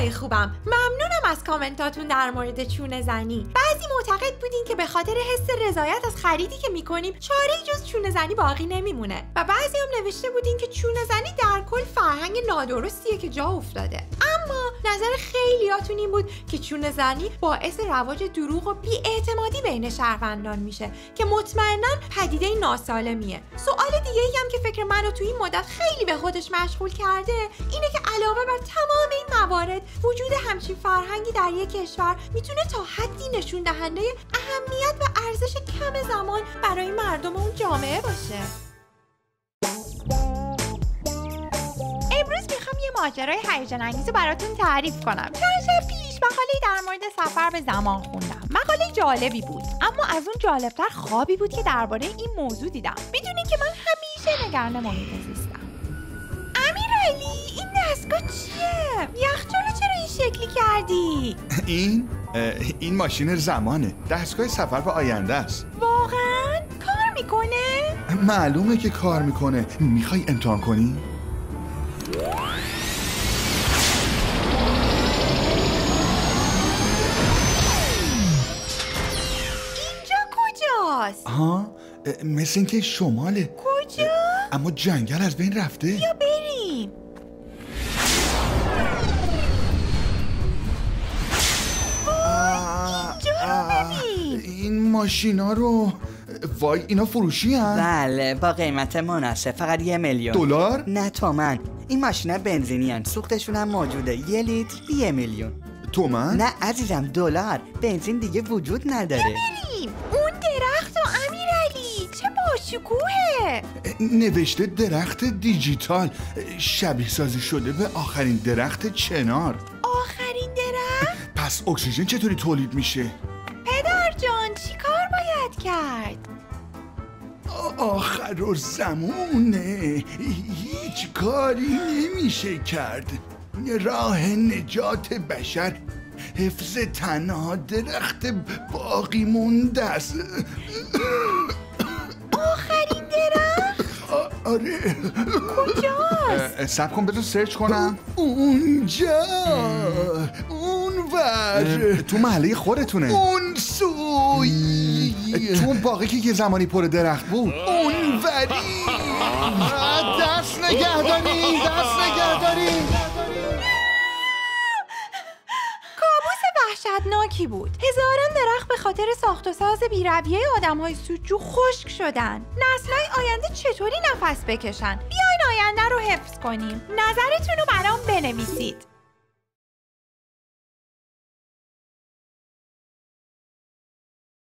های خوبم. ممنونم از کامنتاتون در مورد چونه زنی. بعضی معتقد بودین که به خاطر حس رضایت از خریدی که می‌کنیم چاره جز چونه زنی باقی نمیمونه. و بعضی هم نوشته بودین که چونه زنی در کل فرهنگ نادرستیه که جا افتاده. اما نظر خیلیاتون این بود که چونه زنی باعث رواج دروغ و بیاعتمادی بین شهروندان میشه که مطمئنا پدیده ناسالمیه. سوال دیگه ای هم که فکر منو تو این مدت خیلی به خودش مشغول کرده اینه که علاوه بر تمام موارد وجود همچین فرهنگی در یک کشور می‌تونه تا حدی نشون دهنده اهمیت و ارزش کم زمان برای مردم اون جامعه باشه. امروز می‌خوام یه ماجرای هیجان انگیز براتون تعریف کنم. چند شب پیش مقاله در مورد سفر به زمان خوندم. مقاله جالبی بود اما از اون جالبتر خوابی بود که درباره این موضوع دیدم. می‌دونین که من همیشه نگران محیط زیستم امیرعلی! این شکلی کردی؟ این این ماشین زمانه. دستگاه سفر به آینده است. واقعا؟ کار می‌کنه؟ معلومه که کار می‌کنه. می‌خوای امتحان کنی؟ اینجا کجاست؟ ها مثل اینکه شماله. کجا؟ اما جنگل از بین رفته. بیا بریم. ماشینا رو وای اینا فروشی هن؟ بله با قیمت مناسب فقط یه میلیون دلار؟ نه تومن این ماشینا بنزینی هن. سوختشون هم موجوده یه لیتر یه میلیون تومن؟ نه عزیزم دلار بنزین دیگه وجود نداره بریم اون درخت و امیرعلی چه باشکوهه نوشته درخت دیجیتال شبیه سازی شده به آخرین درخت چنار آخرین درخت پس اکسیژن چطوری تولید میشه؟ آخر و زمونه. هیچ کاری نمیشه کرد. راه نجات بشر حفظ تنها درخت باقی مونده است. آخرین درخت؟ آره. کجاست؟ سب کن بذار سرچ کنم. اونجا. اون ور تو محله خودتونه. اون سوی. تو اون باقی که یه زمانی پر درخت بود. اون وری دست نگهداری دست نگهداری. کابوس وحشتناکی بود. هزاران درخت به خاطر ساخت و ساز بیرویه آدم های سوجو خشک شدن. نسلهای آینده چطوری نفس بکشن؟ بیاین آینده رو حفظ کنیم. نظرتون رو برام بنویسید.